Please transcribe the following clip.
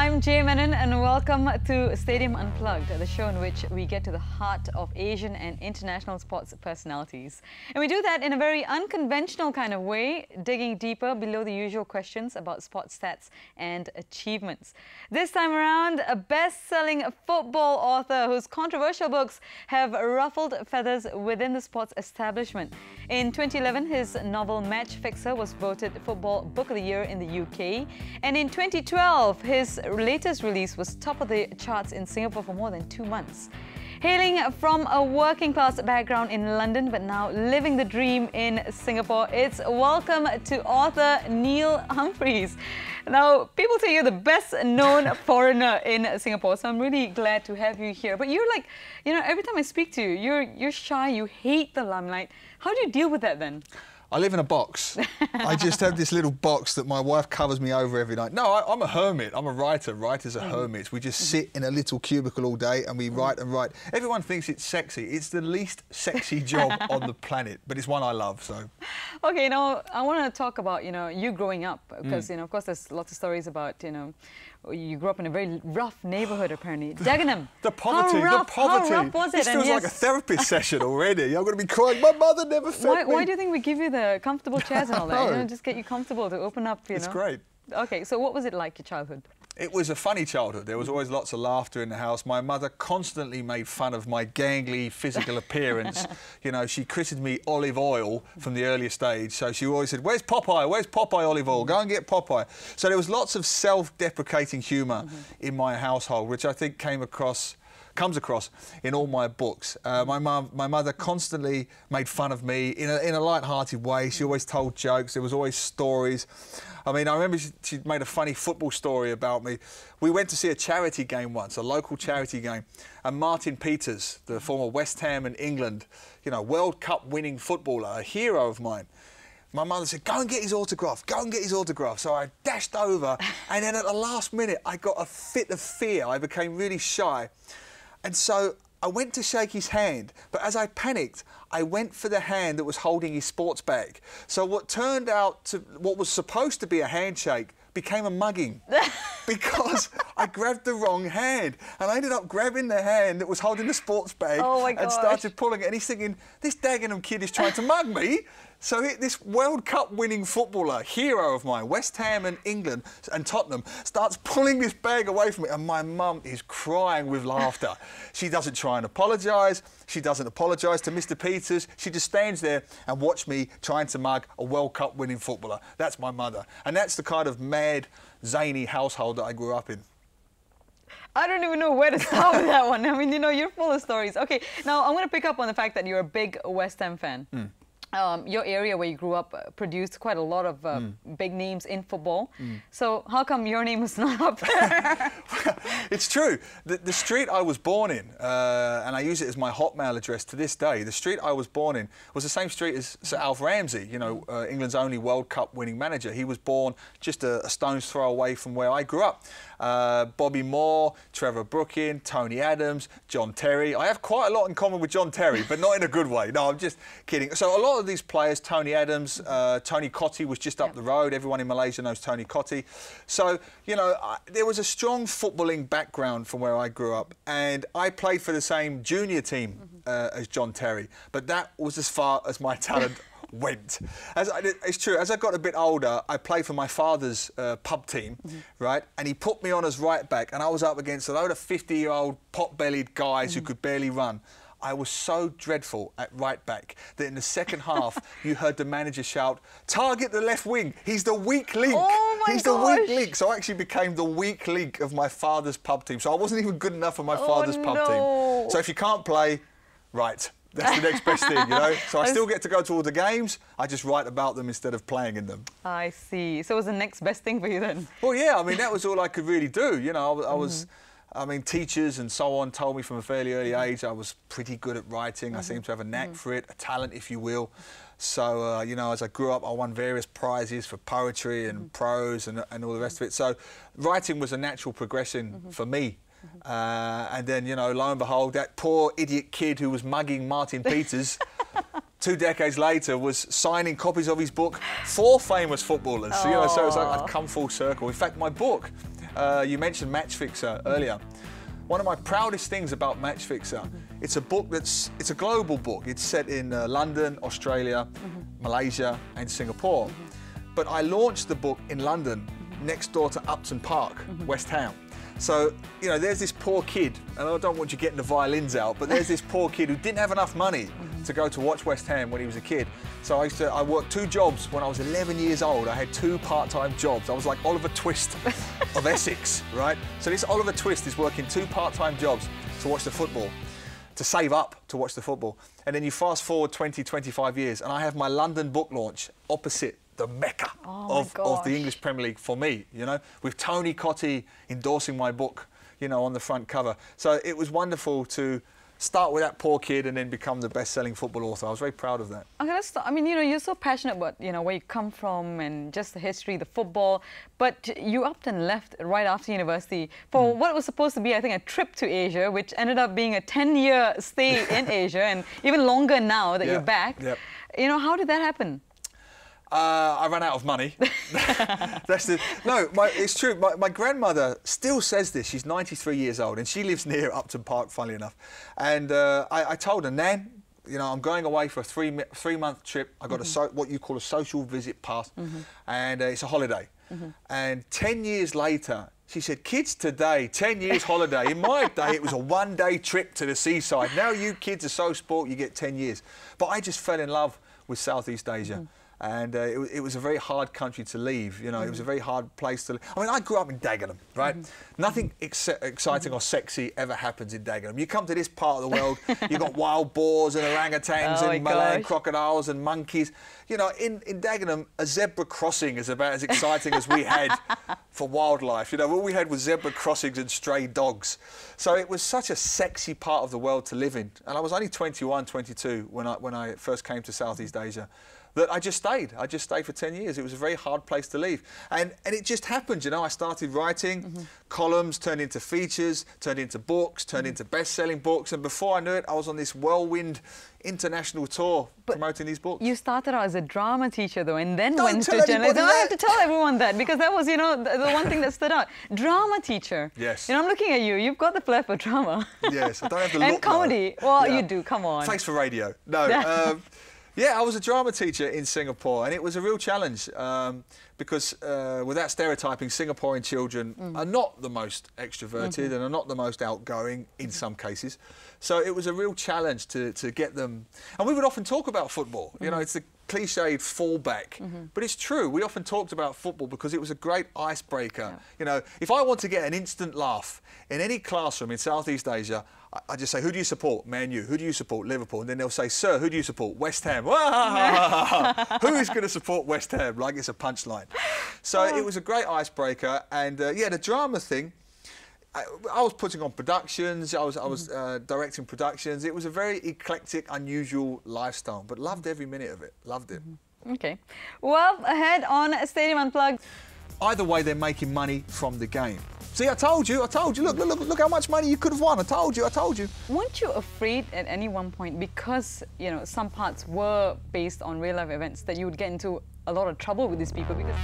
I'm Jay Menon, and welcome to Stadium Unplugged, the show in which we get to the heart of Asian and international sports personalities. And we do that in a very unconventional kind of way, digging deeper below the usual questions about sports stats and achievements. This time around, a best selling football author whose controversial books have ruffled feathers within the sports establishment. In 2011, his novel Match Fixer was voted Football Book of the Year in the UK. And in 2012, his latest release was top of the charts in Singapore for more than two months. Hailing from a working class background in London, but now living the dream in Singapore, it's welcome to author Neil Humphreys. Now, people say you're the best known foreigner in Singapore, so I'm really glad to have you here. But you're like, you know, every time I speak to you, you're, you're shy, you hate the limelight. How do you deal with that then? I live in a box. I just have this little box that my wife covers me over every night. No, I, am a hermit. I'm a writer. Writers are mm. hermits. We just mm-hmm. sit in a little cubicle all day and we mm. write and write. Everyone thinks it's sexy. It's the least sexy job on the planet, but it's one I love. So. Okay, now I want to talk about you know you growing up because mm. you know of course there's lots of stories about you know you grew up in a very rough neighbourhood, apparently. Dagenham. The poverty, rough, the poverty. How rough was it? This feels yes. like a therapist session already. I'm going to be crying. My mother never fed why, me. Why do you think we give you the comfortable chairs and all that? You know, just get you comfortable to open up, you it's know? It's great. Okay, so what was it like, your childhood? It was a funny childhood. There was always lots of laughter in the house. My mother constantly made fun of my gangly physical appearance. you know, she christened me olive oil from the earliest age. So she always said, where's Popeye? Where's Popeye olive oil? Go and get Popeye. So there was lots of self-deprecating humour mm -hmm. in my household, which I think came across comes across in all my books. Uh, my mum, my mother constantly made fun of me in a, in a light-hearted way. She always told jokes. There was always stories. I mean, I remember she, she, made a funny football story about me. We went to see a charity game once, a local charity game, and Martin Peters, the former West Ham and England, you know, World Cup winning footballer, a hero of mine. My mother said, go and get his autograph, go and get his autograph. So I dashed over, and then at the last minute, I got a fit of fear. I became really shy. And so I went to shake his hand, but as I panicked, I went for the hand that was holding his sports bag. So what turned out to what was supposed to be a handshake became a mugging because I grabbed the wrong hand and I ended up grabbing the hand that was holding the sports bag oh and started pulling it. And he's thinking, this Dagenham kid is trying to mug me. So this World Cup winning footballer, hero of mine, West Ham and England and Tottenham, starts pulling this bag away from me and my mum is crying with laughter. she doesn't try and apologise. She doesn't apologise to Mr Peters. She just stands there and watch me trying to mug a World Cup winning footballer. That's my mother. And that's the kind of mad, zany household that I grew up in. I don't even know where to start with that one. I mean, you know, you're full of stories. Okay, now I'm going to pick up on the fact that you're a big West Ham fan. Mm um, your area where you grew up uh, produced quite a lot of uh, mm. big names in football. Mm. So how come your name was not up there? it's true. The, the, street I was born in, uh, and I use it as my Hotmail address to this day, the street I was born in was the same street as Sir Alf Ramsey, you know, uh, England's only World Cup winning manager. He was born just a, a stone's throw away from where I grew up. Uh, Bobby Moore, Trevor Brooking, Tony Adams, John Terry. I have quite a lot in common with John Terry, but not in a good way. No, I'm just kidding. So a lot of these players, Tony Adams, uh, Tony Cottee was just up the road. Everyone in Malaysia knows Tony Cottee. So, you know, I, there was a strong footballing background from where I grew up, and I played for the same junior team mm -hmm. uh, as John Terry, but that was as far as my talent went. As I, it's true, as I got a bit older, I played for my father's uh, pub team, mm -hmm. right? And he put me on as right back, and I was up against a load of 50-year-old pot-bellied guys mm -hmm. who could barely run. I was so dreadful at right back that in the second half you heard the manager shout, "Target the left wing. He's the weak link. Oh my He's gosh. the weak link." So I actually became the weak link of my father's pub team. So I wasn't even good enough for my oh father's no. pub team. So if you can't play, right, that's the next best thing, you know. So I still get to go to all the games. I just write about them instead of playing in them. I see. So it was the next best thing for you then? Well, yeah. I mean, that was all I could really do. You know, I, I was. Mm -hmm. I mean, teachers and so on told me from a fairly early age I was pretty good at writing. Mm -hmm. I seemed to have a knack mm -hmm. for it, a talent, if you will. So, uh, you know, as I grew up, I won various prizes for poetry and mm-hmm. prose and, and all the rest of it. So, writing was a natural progression mm-hmm. for me uh, and then, you know, lo and behold, that poor idiot kid who was mugging Martin Peters two decades later was signing copies of his book for famous footballers. So, you know, so it's like I've come full circle. In fact, my book Uh, you mentioned Match Fixer earlier. One of my proudest things about Match Fixer, mm-hmm. it's a book that's, it's a global book. It's set in uh, London, Australia, mm-hmm. Malaysia and Singapore. Mm-hmm. But I launched the book in London, next door to Upton Park, West Ham. So, you know, there's this poor kid, and I don't want you getting the violins out, but there's this poor kid who didn't have enough money to go to watch West Ham when he was a kid. So I used to, I worked two jobs when I was 11 years old. I had two part-time jobs. I was like Oliver Twist of Essex, right? So this Oliver Twist is working two part-time jobs to watch the football, to save up to watch the football. And then you fast forward 20, 25 years, and I have my London book launch opposite the mecca Oh of, of the. English Premier League for me, you know, with Tony Cottee endorsing my book, you know, on the front cover. So it was wonderful to start with that poor kid and then become the best-selling football author. I was very proud of that. Okay, let's start. I mean, you know, you're so passionate about, you know, where you come from and just the history, the football, but you upped and left right after university for Hmm. what was supposed to be, I think, a trip to Asia, which ended up being a 10-year stay in Asia and even longer now that Yeah, you're back. yep. You know, how did that happen? Uh, I ran out of money. That's the no. My, it's true. My, my grandmother still says this. She's 93 years old and she lives near Upton Park. Funnily enough, and uh, I, I told her, Nan, you know, I'm going away for a three, three month trip. I got a so, what you call a social visit pass, and uh, it's a holiday. And 10 years later. She said, kids today, 10 years holiday. In my day, it was a one day trip to the seaside. Now you kids are so sport, you get 10 years. But I just fell in love with Southeast Asia and uh, it, it was a very hard country to leave. You know, it was a mm-hmm. very hard place to live. I mean, I grew up in Dagenham, right? Mm-hmm. Nothing ex- exciting or mm-hmm. sexy ever happens in Dagenham. You come to this part of the world, you've got wild boars and orangutans Oh and Malayan crocodiles and monkeys. You know, in, in Dagenham, a zebra crossing is about as exciting as we had for wildlife. You know, all we had was zebra crossings and stray dogs. So it was such a sexy part of the world to live in. And I was only 21, 22 when I, when I first came to Southeast Asia. That I just stayed. I just stayed for 10 years. It was a very hard place to leave. And, and it just happened, you know. I started writing, columns turned into features, turned into books, turned into best selling books. And before I knew it, I was on this whirlwind international tour promoting these books. You started out as a drama teacher, though, and then Don't went to journalism. No, I have to tell everyone that because that was, you know, the, the one thing that stood out. Drama teacher. Yes. You know, I'm looking at you. You've got the flair for drama. Yes, I don't have the and look, though. comedy. Well, Yeah. you do. Come on. Thanks for radio. No. Um, yeah, I was a drama teacher in Singapore, and it was a real challenge um, because, uh, without stereotyping, Singaporean children Mm. are not the most extroverted Mm-hmm. and are not the most outgoing in some cases. So it was a real challenge to, to get them. And we would often talk about football. You know, Mm-hmm. it's the cliched fallback, but it's true. We often talked about football because it was a great icebreaker. You know, if I want to get an instant laugh in any classroom in Southeast Asia, I, just say, who do you support? Man U. Who do you support? Liverpool. And then they'll say, sir, who do you support? West Ham. who is going to support West Ham? Like it's a punchline. So it was a great icebreaker. And uh, yeah, the drama thing. I, I was putting on productions. I was I was uh, directing productions. It was a very eclectic, unusual lifestyle, but loved every minute of it. Loved it. Okay. Well, ahead on Stadium Unplugged. Either way, they're making money from the game. See, I told you. I told you. Look, look, look, look how much money you could have won. I told you. I told you. Weren't you afraid at any one point because you know some parts were based on real life events that you would get into a lot of trouble with these people because